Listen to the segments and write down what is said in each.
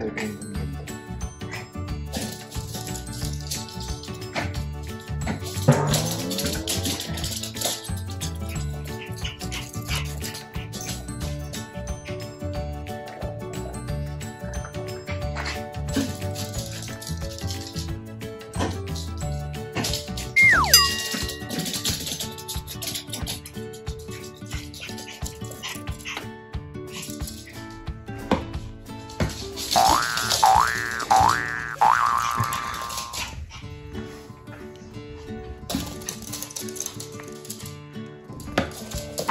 Okay.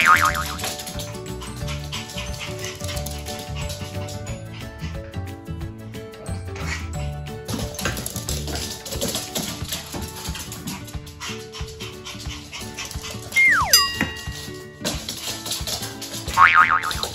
よよよよ